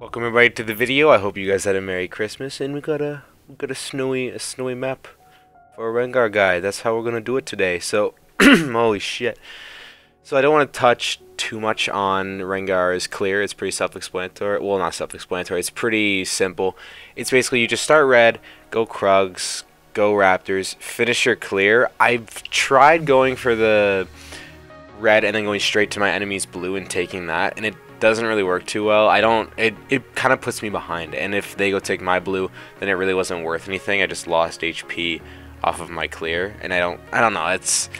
Welcome everybody to the video. I hope you guys had a Merry Christmas and we got a we got a snowy a snowy map for a Rengar guy. That's how we're gonna do it today. So holy shit. So I don't want to touch too much on Rengar's clear. It's pretty self-explanatory. Well, not self-explanatory. It's pretty simple. It's basically you just start red, go Krugs, go Raptors, finish your clear. I've tried going for the red and then going straight to my enemy's blue and taking that, and it doesn't really work too well. I don't. It it kind of puts me behind, and if they go take my blue, then it really wasn't worth anything. I just lost HP off of my clear, and I don't. I don't know. It's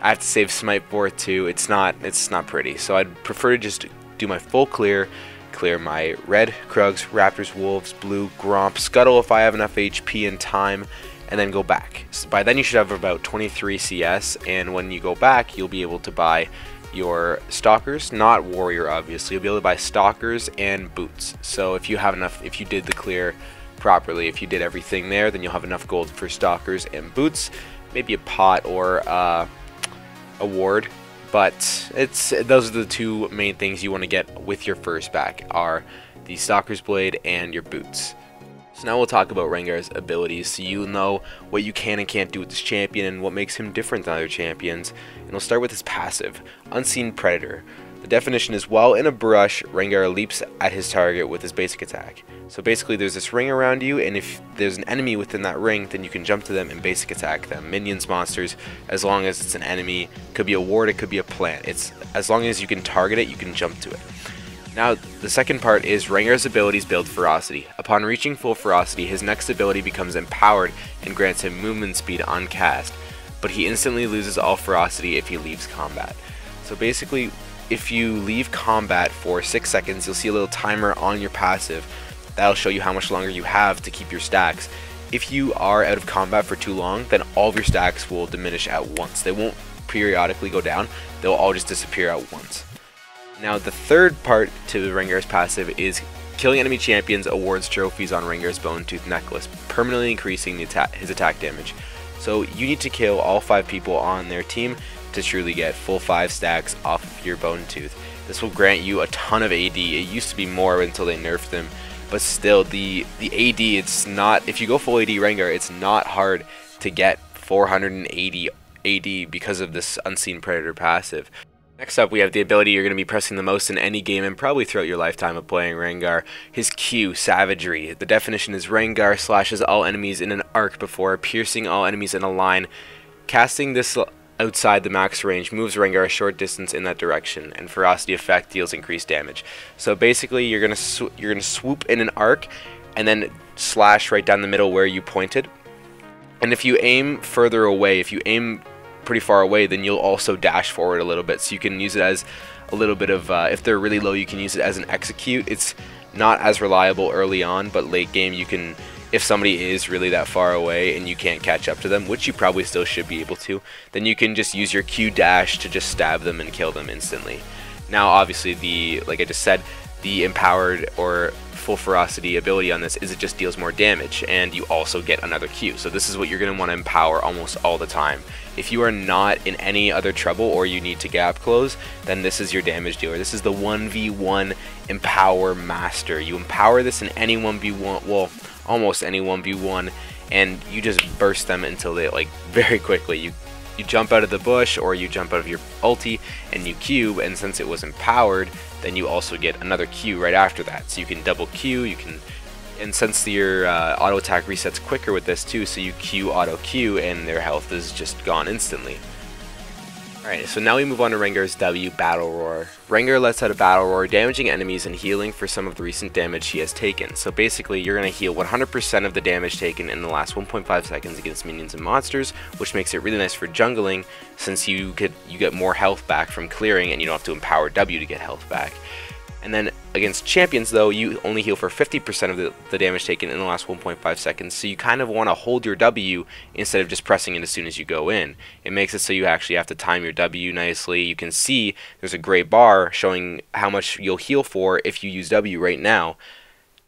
I have to save smite for it too. It's not. It's not pretty. So I'd prefer to just do my full clear. Clear my red, Krugs, Raptors, Wolves, Blue, Gromp, Scuttle if I have enough HP and time, and then go back. So by then you should have about 23 CS, and when you go back, you'll be able to buy your stalkers, not warrior obviously. You'll be able to buy stalkers and boots. So if you have enough, if you did the clear properly, if you did everything there, then you'll have enough gold for stalkers and boots. Maybe a pot or uh, a ward. But it's those are the two main things you want to get with your first back are the Stalker's Blade and your boots. So now we'll talk about Rengar's abilities so you know what you can and can't do with this champion and what makes him different than other champions. And we'll start with his passive, Unseen Predator. The definition is while in a brush, Rengar leaps at his target with his basic attack. So basically there's this ring around you and if there's an enemy within that ring then you can jump to them and basic attack them. Minions, monsters, as long as it's an enemy. Could be a ward, it could be a plant. It's As long as you can target it, you can jump to it. Now, the second part is Rengar's abilities build ferocity. Upon reaching full ferocity, his next ability becomes empowered and grants him movement speed on cast, but he instantly loses all ferocity if he leaves combat. So basically, if you leave combat for 6 seconds, you'll see a little timer on your passive. That'll show you how much longer you have to keep your stacks. If you are out of combat for too long, then all of your stacks will diminish at once. They won't periodically go down, they'll all just disappear at once. Now the third part to Rengar's passive is killing enemy champions awards trophies on Rengar's Bone Tooth Necklace, permanently increasing his attack damage. So you need to kill all 5 people on their team to truly get full 5 stacks off of your Bone Tooth. This will grant you a ton of AD. It used to be more until they nerfed them, but still the the AD it's not if you go full AD Rengar, it's not hard to get 480 AD because of this Unseen Predator passive. Next up, we have the ability you're going to be pressing the most in any game and probably throughout your lifetime of playing Rengar. His Q, Savagery. The definition is Rengar slashes all enemies in an arc before piercing all enemies in a line. Casting this outside the max range moves Rengar a short distance in that direction, and Ferocity effect deals increased damage. So basically, you're gonna you're gonna swoop in an arc, and then slash right down the middle where you pointed. And if you aim further away, if you aim pretty far away, then you'll also dash forward a little bit. So you can use it as a little bit of, uh, if they're really low, you can use it as an execute. It's not as reliable early on, but late game you can, if somebody is really that far away and you can't catch up to them, which you probably still should be able to, then you can just use your Q dash to just stab them and kill them instantly. Now obviously the, like I just said, the empowered or full ferocity ability on this is it just deals more damage and you also get another Q. So this is what you're going to want to empower almost all the time. If you are not in any other trouble or you need to gap close, then this is your damage dealer. This is the 1v1 Empower Master. You empower this in any 1v1, well, almost any 1v1, and you just burst them until they, like, very quickly. You you jump out of the bush or you jump out of your ulti and you cube and since it was empowered then you also get another Q right after that. So you can double Q you can and since your uh, auto attack resets quicker with this too so you Q auto Q and their health is just gone instantly Alright, so now we move on to Rengar's W, Battle Roar. Rengar lets out a Battle Roar, damaging enemies and healing for some of the recent damage he has taken. So basically, you're going to heal 100% of the damage taken in the last 1.5 seconds against minions and monsters, which makes it really nice for jungling, since you get, you get more health back from clearing and you don't have to empower W to get health back. And then against champions, though, you only heal for 50% of the, the, damage taken in the last 1.5 seconds, so you kind of want to hold your W instead of just pressing it as soon as you go in. It makes it so you actually have to time your W nicely. You can see there's a gray bar showing how much you'll heal for if you use W right now.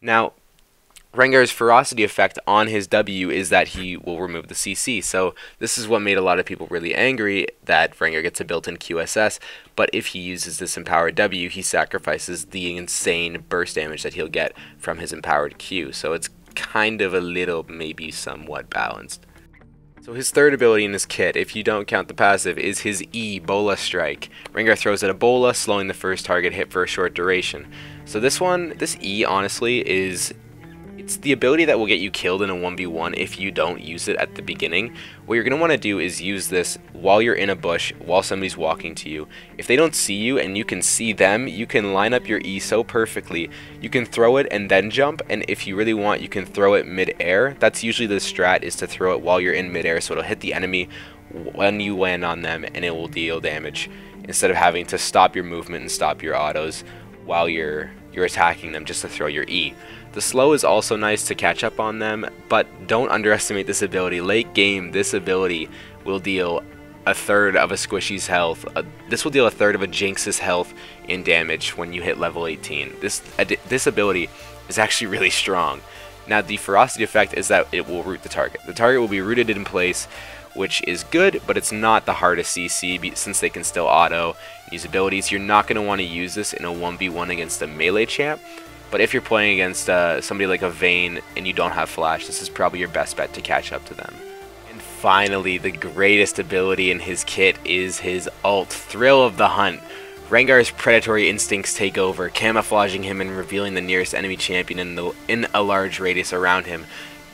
Now, Rengar's ferocity effect on his W is that he will remove the CC. So this is what made a lot of people really angry that Rengar gets a built-in QSS, but if he uses this empowered W, he sacrifices the insane burst damage that he'll get from his empowered Q. So it's kind of a little, maybe somewhat balanced. So his third ability in his kit, if you don't count the passive, is his E, Bola Strike. Rengar throws at a Bola, slowing the first target hit for a short duration. So this one, this E honestly is it's the ability that will get you killed in a 1v1 if you don't use it at the beginning. What you're going to want to do is use this while you're in a bush, while somebody's walking to you. If they don't see you and you can see them, you can line up your E so perfectly. You can throw it and then jump, and if you really want, you can throw it mid-air. That's usually the strat, is to throw it while you're in mid-air, so it'll hit the enemy when you land on them, and it will deal damage, instead of having to stop your movement and stop your autos while you're you're attacking them just to throw your E. The slow is also nice to catch up on them, but don't underestimate this ability. Late game, this ability will deal a third of a Squishy's health. Uh, this will deal a third of a Jinx's health in damage when you hit level 18. This, this ability is actually really strong. Now the ferocity effect is that it will root the target. The target will be rooted in place, which is good, but it's not the hardest CC since they can still auto use abilities. You're not going to want to use this in a 1v1 against a melee champ, but if you're playing against uh, somebody like a Vayne and you don't have Flash, this is probably your best bet to catch up to them. And finally, the greatest ability in his kit is his ult, Thrill of the Hunt. Rengar's predatory instincts take over, camouflaging him and revealing the nearest enemy champion in, the, in a large radius around him.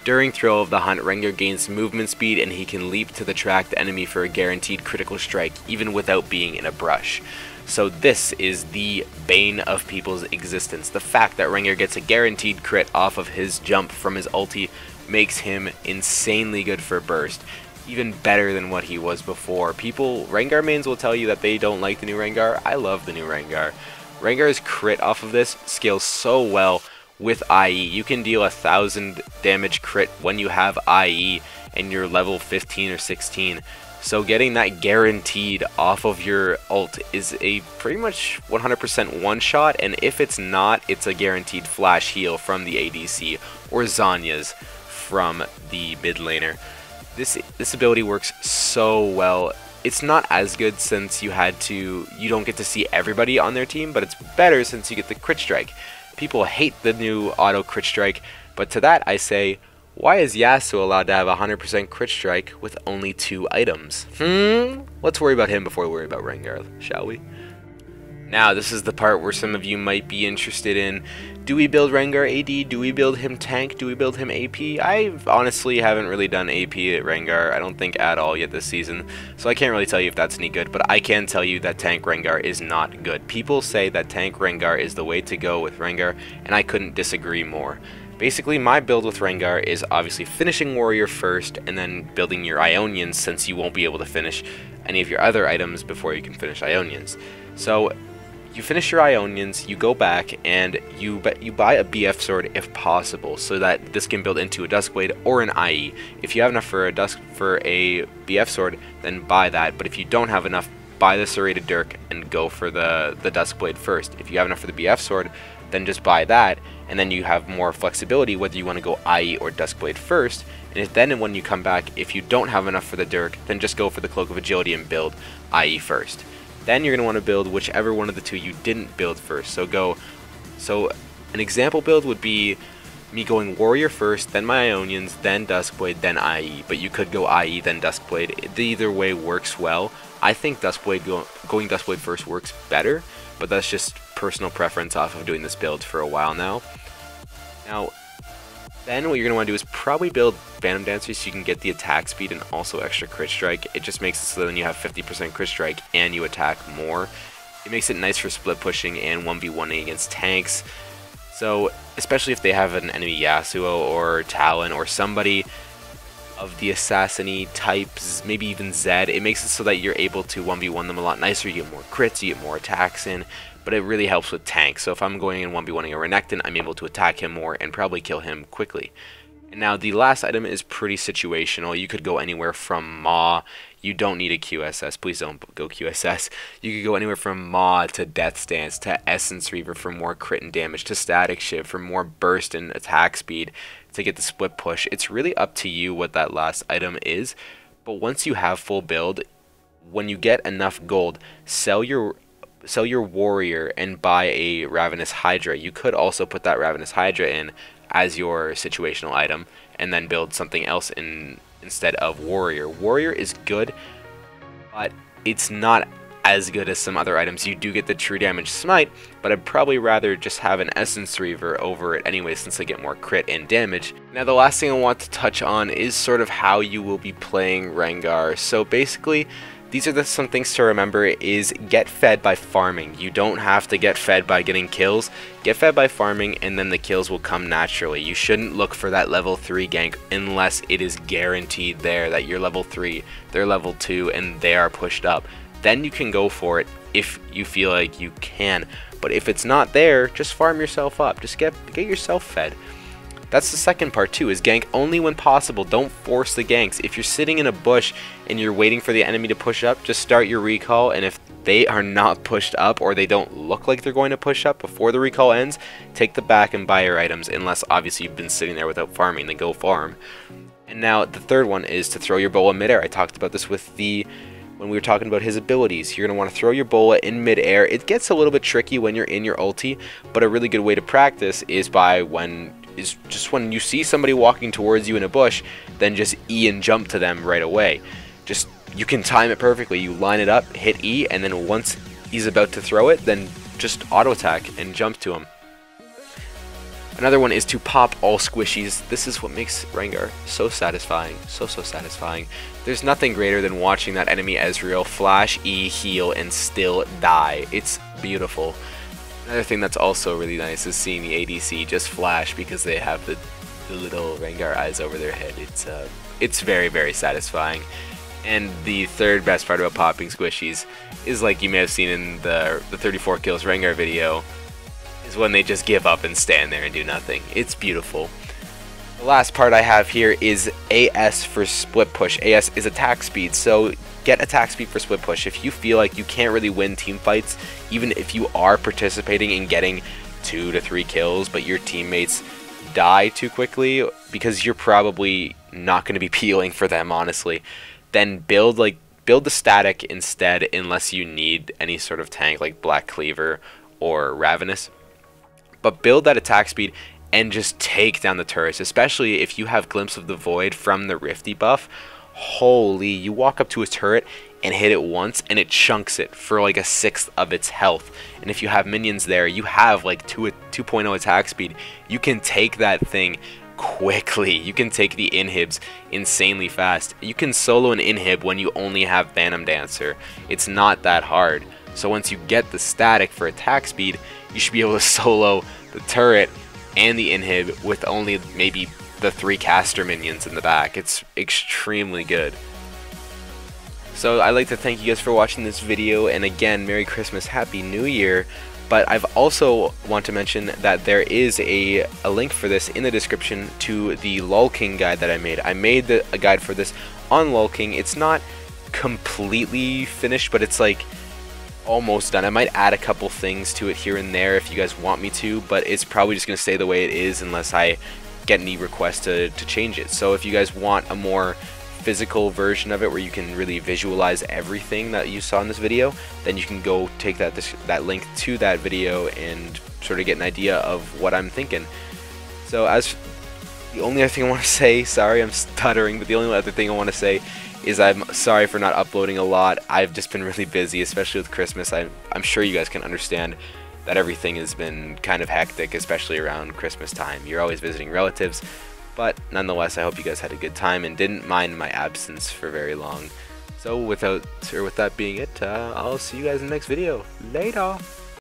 During Thrill of the Hunt, Rengar gains movement speed and he can leap to the tracked enemy for a guaranteed critical strike, even without being in a brush. So this is the bane of people's existence. The fact that Rengar gets a guaranteed crit off of his jump from his ulti makes him insanely good for burst. Even better than what he was before. People, Rengar mains will tell you that they don't like the new Rengar. I love the new Rengar. Rengar's crit off of this scales so well with IE. You can deal a thousand damage crit when you have IE and you're level 15 or 16. So getting that guaranteed off of your ult is a pretty much 100% one shot, and if it's not, it's a guaranteed flash heal from the ADC or Zhonya's from the mid laner. This this ability works so well. It's not as good since you had to you don't get to see everybody on their team, but it's better since you get the crit strike. People hate the new auto crit strike, but to that I say why is Yasuo allowed to have 100% crit strike with only two items? Hmm? Let's worry about him before we worry about Rengar, shall we? Now, this is the part where some of you might be interested in, do we build Rengar AD? Do we build him tank? Do we build him AP? I honestly haven't really done AP at Rengar, I don't think at all yet this season, so I can't really tell you if that's any good, but I can tell you that tank Rengar is not good. People say that tank Rengar is the way to go with Rengar, and I couldn't disagree more. Basically, my build with Rengar is obviously finishing Warrior first, and then building your Ionians since you won't be able to finish any of your other items before you can finish Ionians. So, you finish your Ionians, you go back, and you you buy a BF sword if possible, so that this can build into a Duskblade or an IE. If you have enough for a Dusk for a BF sword, then buy that. But if you don't have enough, buy the Serrated Dirk and go for the the Duskblade first. If you have enough for the BF sword, then just buy that, and then you have more flexibility whether you want to go IE or Duskblade first. And then when you come back, if you don't have enough for the Dirk, then just go for the Cloak of Agility and build IE first. Then you're going to want to build whichever one of the two you didn't build first. So go, so an example build would be me going Warrior first, then my Ionians, then Duskblade, then IE. But you could go IE, then Duskblade. Either way works well. I think Duskblade go, going Duskblade first works better, but that's just personal preference off of doing this build for a while now. Now, then what you're going to want to do is probably build Phantom Dancer so you can get the attack speed and also extra crit strike. It just makes it so then you have 50% crit strike and you attack more. It makes it nice for split pushing and 1v1ing against tanks. So, especially if they have an enemy Yasuo or Talon or somebody of the assassin types, maybe even Zed, it makes it so that you're able to 1v1 them a lot nicer. You get more crits, you get more attacks in, but it really helps with tanks. So if I'm going in 1v1ing a Renekton, I'm able to attack him more and probably kill him quickly. Now the last item is pretty situational. You could go anywhere from Maw. You don't need a QSS. Please don't go QSS. You could go anywhere from Maw to Death's Dance to Essence Reaver for more crit and damage to Statikk Shiv for more burst and attack speed to get the split push. It's really up to you what that last item is. But once you have full build, when you get enough gold, sell your sell your warrior and buy a Ravenous Hydra. You could also put that Ravenous Hydra in as your situational item and then build something else in instead of warrior. Warrior is good, but it's not as good as some other items. You do get the true damage smite, but I'd probably rather just have an essence reaver over it anyway since I get more crit and damage. Now the last thing I want to touch on is sort of how you will be playing Rengar. So basically, these are the, some things to remember is get fed by farming. You don't have to get fed by getting kills. Get fed by farming and then the kills will come naturally. You shouldn't look for that level 3 gank unless it is guaranteed there that you're level 3, they're level 2, and they are pushed up. Then you can go for it if you feel like you can. But if it's not there, just farm yourself up. Just get get yourself fed. That's the second part too, is gank only when possible. Don't force the ganks. If you're sitting in a bush and you're waiting for the enemy to push up, just start your recall and if they are not pushed up or they don't look like they're going to push up before the recall ends, take the back and buy your items unless obviously you've been sitting there without farming, then go farm. And now the third one is to throw your in midair. I talked about this with the when we were talking about his abilities. You're going to want to throw your bola in midair. It gets a little bit tricky when you're in your ulti, but a really good way to practice is by when is just when you see somebody walking towards you in a bush, then just E and jump to them right away. Just you can time it perfectly. You line it up, hit E, and then once he's about to throw it, then just auto attack and jump to him. Another one is to pop all squishies. This is what makes Rengar so satisfying, so so satisfying. There's nothing greater than watching that enemy Ezreal flash E, heal, and still die. It's beautiful. Another thing that's also really nice is seeing the ADC just flash because they have the, the little Rengar eyes over their head. It's uh, it's very very satisfying. And the third best part about popping squishies is like you may have seen in the the 34 kills Rengar video, is when they just give up and stand there and do nothing. It's beautiful. The last part I have here is AS for split push. AS is attack speed, so get attack speed for split push. If you feel like you can't really win team fights, even if you are participating in getting two to three kills, but your teammates die too quickly because you're probably not going to be peeling for them, honestly, then build like build the Statikk instead unless you need any sort of tank like Black Cleaver or Ravenous. But build that attack speed and just take down the turrets, especially if you have Glimpse of the Void from the Rifty buff holy, you walk up to a turret and hit it once and it chunks it for like a sixth of its health. And if you have minions there, you have like 2 2.0 attack speed. You can take that thing quickly. You can take the inhibs insanely fast. You can solo an inhib when you only have Phantom Dancer. It's not that hard. So once you get the Statikk for attack speed, you should be able to solo the turret and the inhib with only maybe the three caster minions in the back. It's extremely good. So I'd like to thank you guys for watching this video, and again, Merry Christmas, Happy New Year. But I've also want to mention that there is a, a link for this in the description to the LOLKing guide that I made. I made the, a guide for this on LOLKing. It's not completely finished, but it's like almost done. I might add a couple things to it here and there if you guys want me to, but it's probably just going to stay the way it is unless I get any requests to, to change it. So if you guys want a more physical version of it where you can really visualize everything that you saw in this video, then you can go take that this, that link to that video and sort of get an idea of what I'm thinking. So as the only other thing I want to say, sorry I'm stuttering, but the only other thing I want to say is I'm sorry for not uploading a lot. I've just been really busy, especially with Christmas. I, I'm sure you guys can understand that everything has been kind of hectic, especially around Christmas time. You're always visiting relatives, but nonetheless, I hope you guys had a good time and didn't mind my absence for very long. So without or with that being it, uh, I'll see you guys in the next video. Later.